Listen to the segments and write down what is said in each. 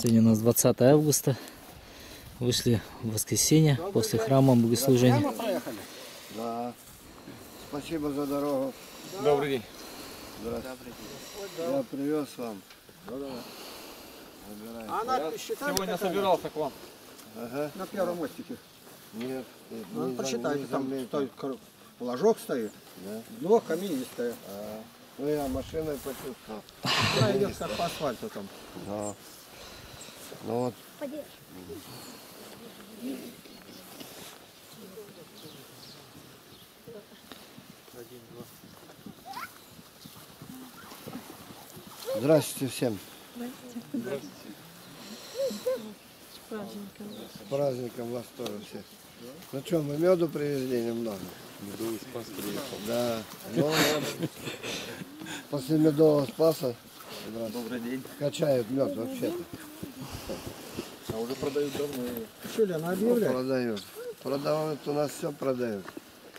Сегодня у нас 20 августа. Вышли в воскресенье после храма богослужения. Да. Спасибо за дорогу. Добрый день. Здравствуйте. Я привез вам. Забирайте. А надпись считали? Сегодня какая? собирался к вам. Ага. На первом мостике. Нет. нет, Ну, не прочитайте, там стоит флажок стоит, Да. дно каменистое. А, Ну я машиной почувствовал. Она идет как по асфальту там. Да. Ну вот. Здравствуйте всем. С праздником вас тоже всех. Ну что, мы меду привезли немного. Медовый спас приехал. Да. Ну. После медового спаса Добрый день. качают мед вообще-то. Уже продают давно. Что, Лена, Ну, объявляй. продают. Продавают, у нас все продают.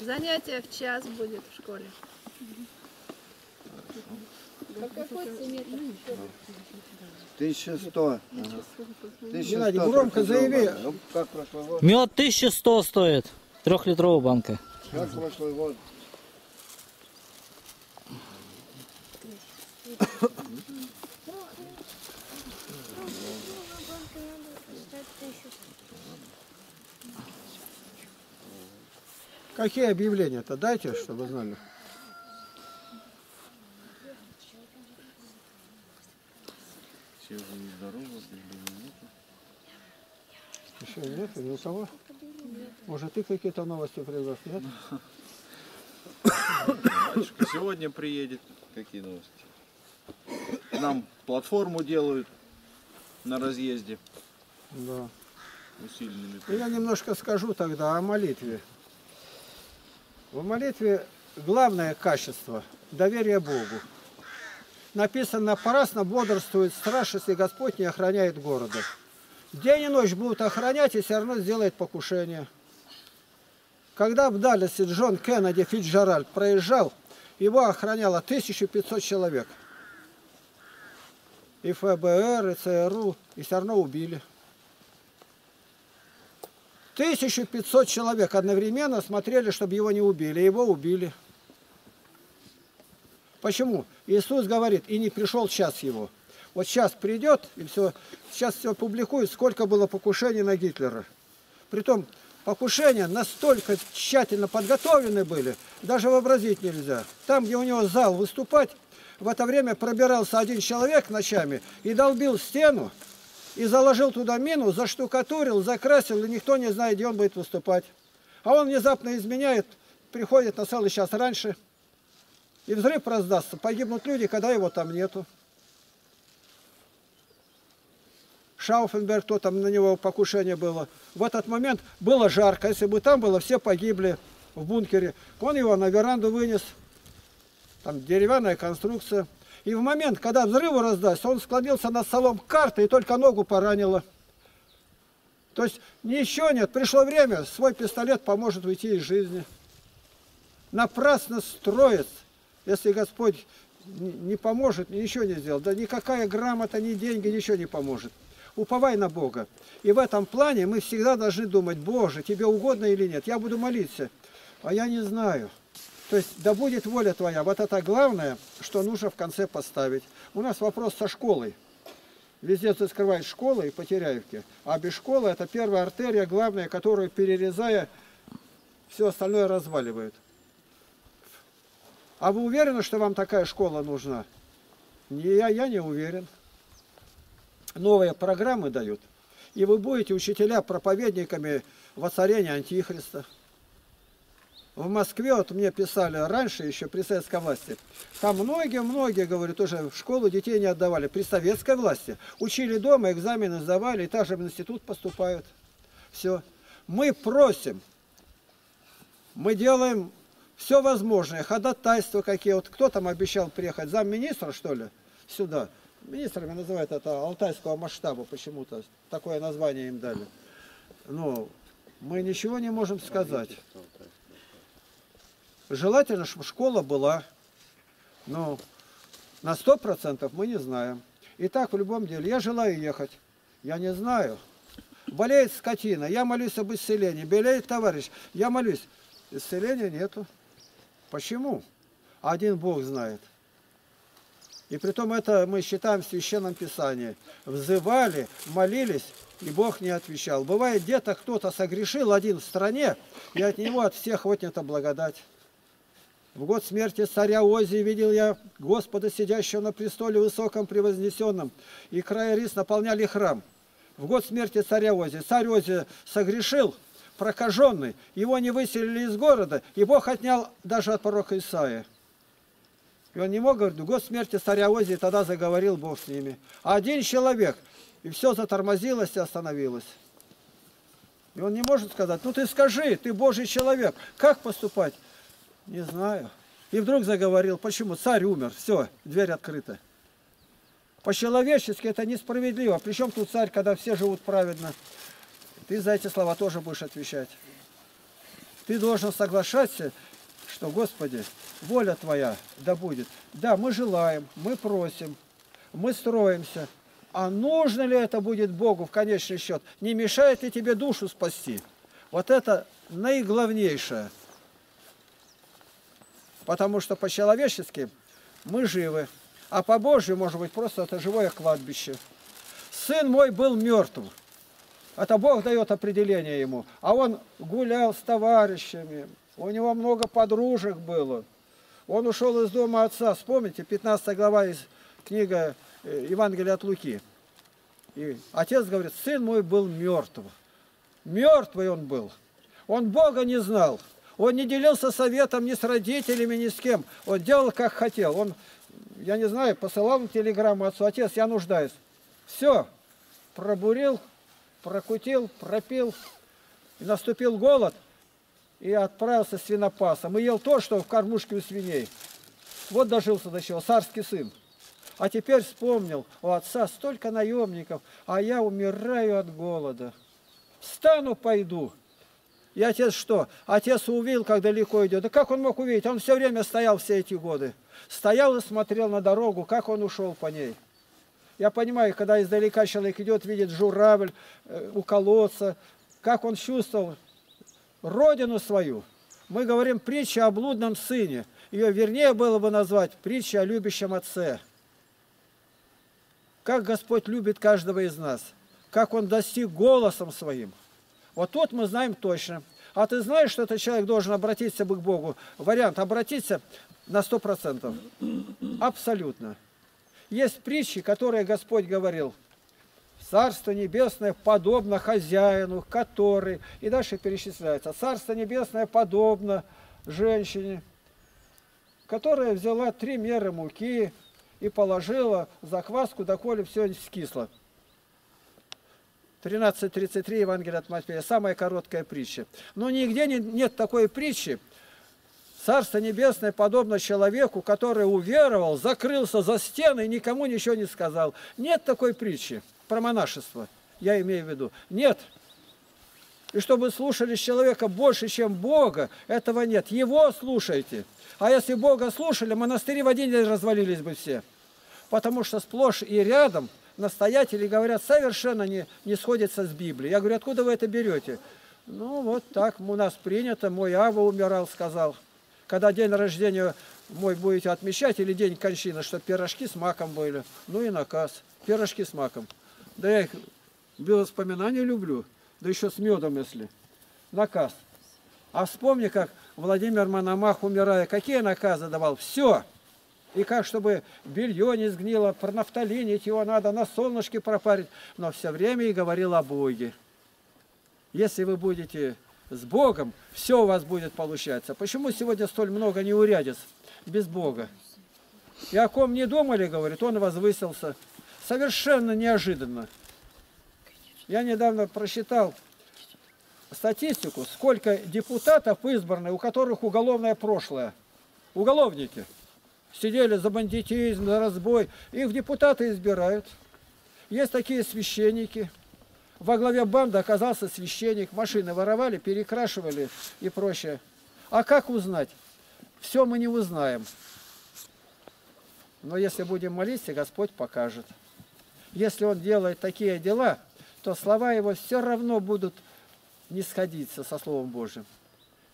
Занятие в час будет в школе. По какой цене? 1100. Геннадий, громко заяви. Ну, как прошлый год? Мед 1100 стоит. Трехлитровая банка. Как прошлый год? Какие объявления-то дайте, чтобы знали. Все живы здоровы, Еще нет, ни у кого? Может, ты какие-то новости привез, нет? Сегодня приедет. Какие новости? Нам платформу делают на разъезде Да. усиленными. Ну, Я немножко скажу тогда о молитве. В молитве главное качество – доверие Богу. Написано, напрасно бодрствует страж, если Господь не охраняет города. День и ночь будут охранять и все равно сделает покушение. Когда в Далласе Джон Кеннеди Фитджеральд проезжал, его охраняло 1500 человек. И ФБР, и ЦРУ, и все равно убили. 1500 человек одновременно смотрели, чтобы его не убили. Его убили. Почему? Иисус говорит, и не пришел час его. Вот сейчас придет, и все, сейчас все публикует, сколько было покушений на Гитлера. Притом, покушения настолько тщательно подготовлены были, даже вообразить нельзя. Там, где у него зал выступать, в это время пробирался один человек ночами и долбил стену, и заложил туда мину, заштукатурил, закрасил, и никто не знает, где он будет выступать. А он внезапно изменяет, приходит на целый час раньше, и взрыв раздастся, погибнут люди, когда его там нету. Шауфенберг, то там на него покушение было. В этот момент было жарко, если бы там было, все погибли в бункере. Он его на веранду вынес, там деревянная конструкция. И в момент, когда взрыву раздастся, он склонился над столом карты и только ногу поранило. То есть ничего нет, пришло время, свой пистолет поможет уйти из жизни. Напрасно строит, если Господь не поможет, ничего не сделал. Да никакая грамота, ни деньги, ничего не поможет. Уповай на Бога. И в этом плане мы всегда должны думать, Боже, тебе угодно или нет, я буду молиться, а я не знаю. То есть, да будет воля твоя. Вот это главное, что нужно в конце поставить. У нас вопрос со школой. Везде закрывают школы и Потеряевки. А без школы это первая артерия, главная, которую, перерезая, все остальное разваливает. А вы уверены, что вам такая школа нужна? Не, я, я не уверен. Новые программы дают. И вы будете учителя проповедниками воцарения Антихриста. В Москве, вот мне писали раньше, еще при советской власти, там многие-многие, говорят, уже в школу детей не отдавали. При советской власти учили дома, экзамены сдавали, и также в институт поступают. Все. Мы просим, мы делаем все возможное, ходатайства какие. Вот кто там обещал приехать, замминистра, что ли, сюда. Министрами называют это алтайского масштаба почему-то. Такое название им дали. Но мы ничего не можем сказать. Желательно, чтобы школа была. Но на сто процентов мы не знаем. И так в любом деле. Я желаю ехать. Я не знаю. Болеет скотина, я молюсь об исцелении. Болеет товарищ, я молюсь. Исцеления нету. Почему? Один Бог знает. И притом это мы считаем в Священном Писании. Взывали, молились, и Бог не отвечал. Бывает, где-то кто-то согрешил один в стране, и от него от всех отнята благодать. В год смерти царя Озии видел я Господа, сидящего на престоле высоком превознесенном, и края рис наполняли храм. В год смерти царя Озии. Царь Озия согрешил, прокаженный, его не выселили из города, и Бог отнял даже от пророка Исаия. И он не мог говорить, в год смерти царя Озии тогда заговорил Бог с ними. Один человек, и все затормозилось и остановилось. И он не может сказать, ну ты скажи, ты Божий человек, как поступать? Не знаю. И вдруг заговорил, почему? Царь умер, все, дверь открыта. По-человечески это несправедливо. Причем тут царь, когда все живут праведно? Ты за эти слова тоже будешь отвечать. Ты должен соглашаться, что, Господи, воля Твоя да будет. Да, мы желаем, мы просим, мы строимся. А нужно ли это будет Богу в конечный счет? Не мешает ли тебе душу спасти? Вот это наиглавнейшее. Потому что по-человечески мы живы, а по Божьему, может быть, просто это живое кладбище. Сын мой был мертв. Это Бог дает определение ему. А он гулял с товарищами, у него много подружек было. Он ушел из дома отца. Вспомните, 15 глава из книги э, Евангелия от Луки. И отец говорит, сын мой был мертв. Мертвый он был. Он Бога не знал. Он не делился советом ни с родителями, ни с кем. Он делал, как хотел. Он, я не знаю, посылал телеграмму отцу, отец, я нуждаюсь. Все, пробурил, прокутил, пропил. И наступил голод, и отправился свинопасом. И ел то, что в кормушке у свиней. Вот дожился до чего, царский сын. А теперь вспомнил, у отца столько наемников, а я умираю от голода. Встану, пойду. И отец что? Отец увидел, как далеко идет. Да как он мог увидеть? Он все время стоял все эти годы. Стоял и смотрел на дорогу, как он ушел по ней. Я понимаю, когда издалека человек идет, видит журавль э, у колодца, как он чувствовал родину свою. Мы говорим притча о блудном сыне. Ее вернее было бы назвать притча о любящем отце. Как Господь любит каждого из нас. Как Он достиг голосом своим. Вот тут мы знаем точно. А ты знаешь, что этот человек должен обратиться к Богу? Вариант обратиться на сто процентов. Абсолютно. Есть притчи, которые Господь говорил. Царство Небесное подобно хозяину, который... И дальше перечисляется. Царство Небесное подобно женщине, которая взяла три меры муки и положила закваску, доколе все скисло. 13.33 Евангелие от Матфея, самая короткая притча. Но нигде нет такой притчи. Царство Небесное подобно человеку, который уверовал, закрылся за стены и никому ничего не сказал. Нет такой притчи про монашество, я имею в виду. Нет. И чтобы слушали человека больше, чем Бога, этого нет. Его слушайте. А если Бога слушали, монастыри в один день развалились бы все. Потому что сплошь и рядом – настоятели говорят, совершенно не, не сходится с Библией. Я говорю, откуда вы это берете? Ну, вот так у нас принято, мой Ава умирал, сказал. Когда день рождения мой будете отмечать, или день кончины, чтобы пирожки с маком были. Ну и наказ. Пирожки с маком. Да я их без воспоминания люблю. Да еще с медом, если. Наказ. А вспомни, как Владимир Мономах, умирая, какие наказы давал. Все и как, чтобы белье не сгнило, пронафталинить его надо, на солнышке пропарить, но все время и говорил о Боге. Если вы будете с Богом, все у вас будет получаться. Почему сегодня столь много неурядиц без Бога? И о ком не думали, говорит, он возвысился. Совершенно неожиданно. Я недавно просчитал статистику, сколько депутатов избраны, у которых уголовное прошлое. Уголовники сидели за бандитизм, за разбой. Их депутаты избирают. Есть такие священники. Во главе банды оказался священник. Машины воровали, перекрашивали и прочее. А как узнать? Все мы не узнаем. Но если будем молиться, Господь покажет. Если Он делает такие дела, то слова его все равно будут не сходиться со Словом Божьим.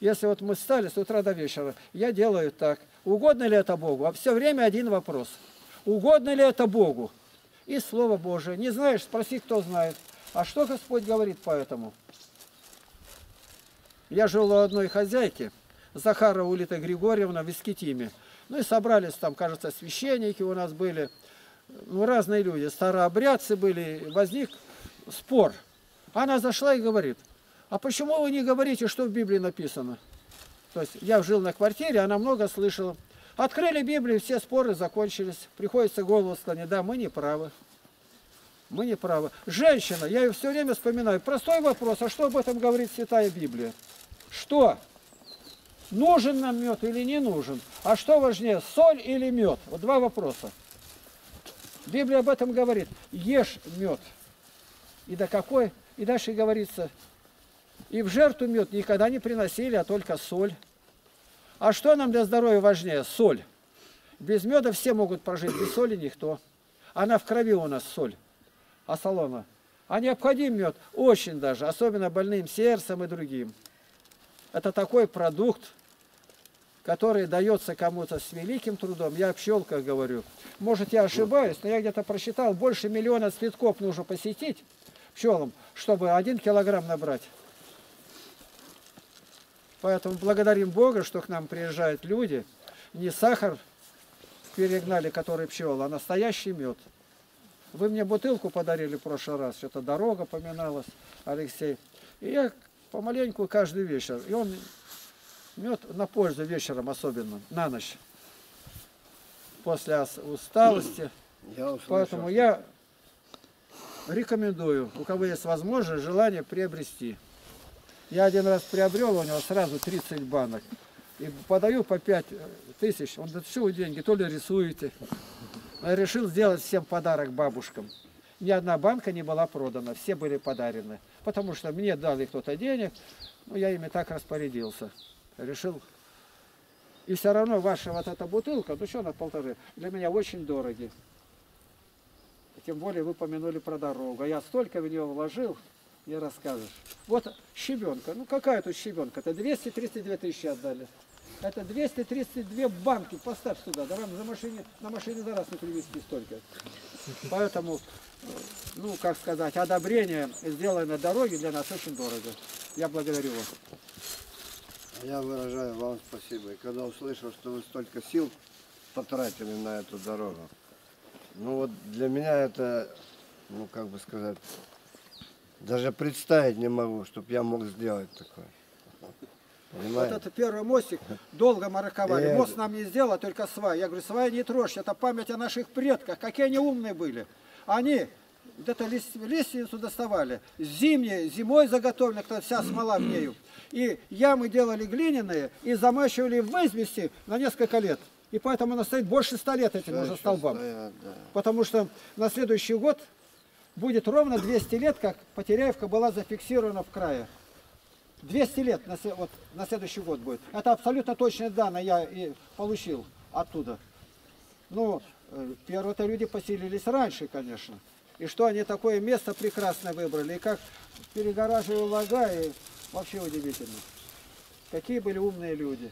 Если вот мы стали с утра до вечера, я делаю так. Угодно ли это Богу? А все время один вопрос. Угодно ли это Богу? И Слово Божие. Не знаешь, спроси, кто знает. А что Господь говорит по этому? Я жил у одной хозяйки, Захара Улита Григорьевна в Искитиме. Ну и собрались там, кажется, священники у нас были, ну, разные люди, старообрядцы были. Возник спор. Она зашла и говорит, а почему вы не говорите, что в Библии написано? То есть я жил на квартире, она много слышала. Открыли Библию, все споры закончились. Приходится голову склонить. Да, мы не правы. Мы не правы. Женщина, я ее все время вспоминаю. Простой вопрос, а что об этом говорит Святая Библия? Что? Нужен нам мед или не нужен? А что важнее, соль или мед? Вот два вопроса. Библия об этом говорит. Ешь мед. И до какой? И дальше говорится, и в жертву мед никогда не приносили, а только соль. А что нам для здоровья важнее? Соль. Без меда все могут прожить, без соли никто. Она в крови у нас соль, а солома. А необходим мед очень даже, особенно больным сердцем и другим. Это такой продукт, который дается кому-то с великим трудом. Я о пчелках говорю. Может, я ошибаюсь, но я где-то просчитал, больше миллиона цветков нужно посетить пчелам, чтобы один килограмм набрать. Поэтому благодарим Бога, что к нам приезжают люди. Не сахар перегнали, который пчел, а настоящий мед. Вы мне бутылку подарили в прошлый раз, что-то дорога поминалась, Алексей. И я помаленьку каждый вечер. И он мед на пользу вечером особенно, на ночь. После усталости. Я. Поэтому я рекомендую, у кого есть возможность, желание приобрести. Я один раз приобрел у него сразу 30 банок. И подаю по 5 тысяч. Он говорит, что деньги, то ли рисуете. Я решил сделать всем подарок бабушкам. Ни одна банка не была продана, все были подарены. Потому что мне дали кто-то денег, ну, я ими так распорядился. Решил. И все равно ваша вот эта бутылка, ну что на полторы, для меня очень дороги. Тем более вы помянули про дорогу. А я столько в нее вложил, не расскажешь. Вот щебенка. Ну какая тут щебенка? Это 232 тысячи отдали. Это 232 банки. Поставь сюда. Да вам за машине, на машине за раз не привезти столько. Поэтому, ну, как сказать, одобрение сделанное на дороге для нас очень дорого. Я благодарю вас. Я выражаю вам спасибо. И когда услышал, что вы столько сил потратили на эту дорогу, ну вот для меня это, ну как бы сказать, даже представить не могу, чтобы я мог сделать такое. Вот Понимаете? это первый мостик, долго мы роковали. Э, Мост нам не сделал, а только свай. Я говорю, свай не трожь, это память о наших предках. Какие они умные были. Они где-то лист- лиственницу доставали. Зимние, зимой заготовлена, когда вся смола в нею. И ямы делали глиняные и замачивали в извести на несколько лет. И поэтому она стоит больше ста лет этим уже Еще столбам. стоят, да. Потому что на следующий год будет ровно 200 лет, как Потеряевка была зафиксирована в крае. 200 лет на, вот, на следующий год будет. Это абсолютно точные данные я и получил оттуда. Ну, первые-то люди поселились раньше, конечно. И что они такое место прекрасное выбрали. И как перегораживали лага, и вообще удивительно. Какие были умные люди.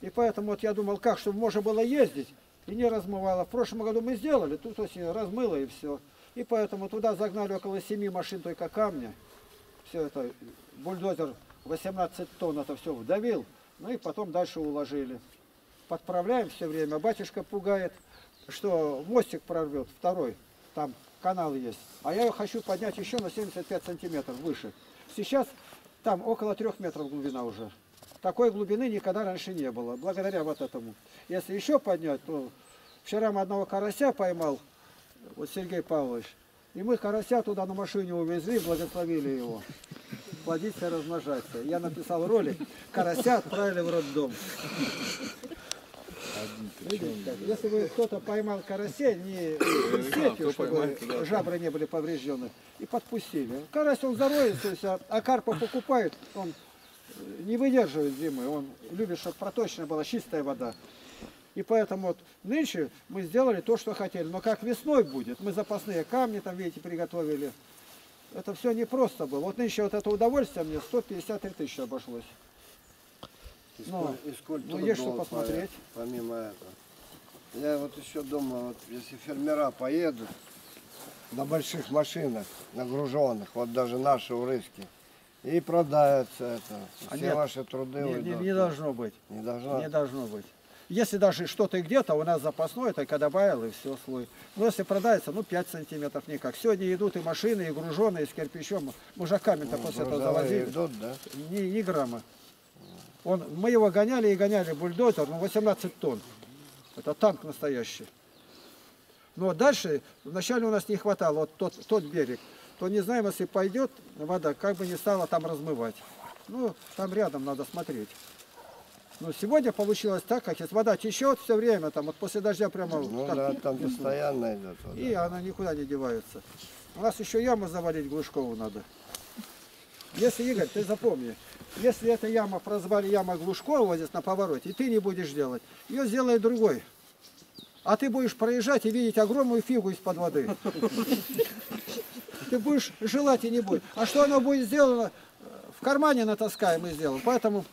И поэтому вот я думал, как, чтобы можно было ездить и не размывало. В прошлом году мы сделали, тут осенью размыло и все. И поэтому туда загнали около семи машин только камня. Все это, бульдозер 18 тонн это все вдавил, ну и потом дальше уложили. Подправляем все время. Батюшка пугает, что мостик прорвет, второй, там канал есть. А я его хочу поднять еще на 75 сантиметров выше. Сейчас там около трех метров глубина уже. Такой глубины никогда раньше не было, благодаря вот этому. Если еще поднять, то вчера мы одного карася поймал, вот Сергей Павлович, и мы карася туда на машине увезли, благословили его. Плодиться, размножаться. Я написал ролик, карася отправили в роддом. Видите? Если бы кто-то поймал карася, не сетью, чтобы жабры не были повреждены, и подпустили. Карась он зароется, а карпа покупают, он э, не выдерживает зимы, он любит, чтобы проточная была чистая вода. И поэтому вот нынче мы сделали то, что хотели. Но как весной будет, мы запасные камни там, видите, приготовили. Это все непросто было. Вот нынче вот это удовольствие мне 153 тысячи обошлось. И Ну, сколь- ну, есть что посмотреть. по- Помимо этого. Я вот еще думаю, вот если фермера поедут на больших машинах, нагруженных, вот даже наши урыски, и продается это. А Все нет, ваши труды Не, не- уйдут. не должно быть. Не должно. Не должно быть. Если даже что-то и где-то, у нас запасной, только добавил и все, слой. Но если продается, ну 5 сантиметров никак. Сегодня идут и машины, и груженые, с кирпичом. Же камень-то после этого завозили. идут, да? Ни, ни грамма. Он, мы его гоняли и гоняли бульдозер, ну 18 тонн. Это танк настоящий. Но дальше, вначале у нас не хватало, вот тот, тот берег, то не знаем, если пойдет вода, как бы не стала там размывать. Ну, там рядом надо смотреть. Но сегодня получилось так, как если вода течет все время, там вот после дождя прямо Ну так, да, там постоянно идет. вода. и она никуда не девается. У нас еще яму завалить Глушкову надо. Если, Игорь, ты запомни, если эта яма прозвали яма Глушкова вот здесь на повороте, и ты не будешь делать, ее сделает другой. А ты будешь проезжать и видеть огромную фигу из-под воды. Ты будешь желать и не будет. А что оно будет сделано, в кармане натаскаем и сделаем. Поэтому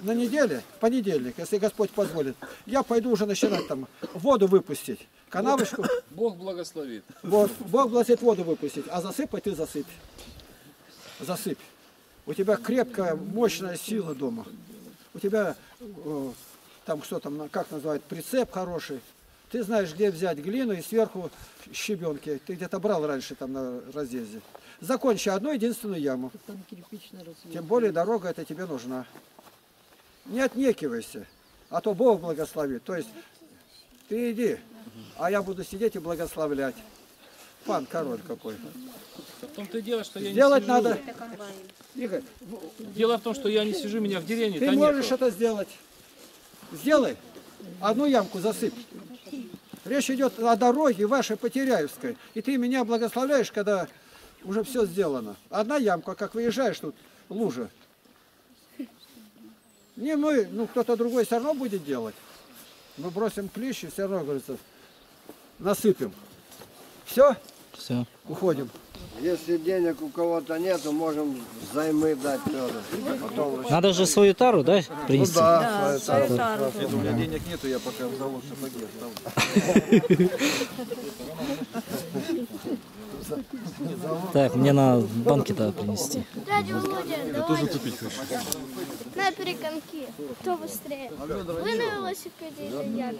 на неделе, в понедельник, если Господь позволит, я пойду уже начинать там воду выпустить. Канавочку, Бог благословит. вот, Бог благословит воду выпустить, а засыпать ты засыпь. Засыпь. У тебя крепкая, мощная сила дома. У тебя э, там что там, как называют, прицеп хороший. Ты знаешь, где взять глину и сверху щебенки. Ты где-то брал раньше там на разъезде. Закончи одну единственную яму. Тем более дорога эта тебе нужна. Не отнекивайся, а то Бог благословит. То есть ты иди, а я буду сидеть и благословлять. Пан король какой. В том-то и дело, что я Сделать не сижу. надо. Игорь, Дело в том, что я не сижу, меня в деревне. ты можешь это сделать. Сделай. Одну ямку засыпь. Речь идет о дороге вашей Потеряевской. И ты меня благословляешь, когда уже все сделано. Одна ямка, как выезжаешь тут, лужа. Не мы, ну кто-то другой все равно будет делать. Мы бросим клещи, все равно, говорится, насыпем. Все, Все. уходим. Если денег у кого-то нету, можем взаймы дать тоже. Потом Надо же свою тару, да, Ну принести? да, свою тару. Нет, у меня денег нету, я пока в залог сапоги оставлю. Так, мне на банки-то принести. Дядя Володя, я тоже купить хочу. На перегонки. Кто быстрее? Вы на велосипеде или я?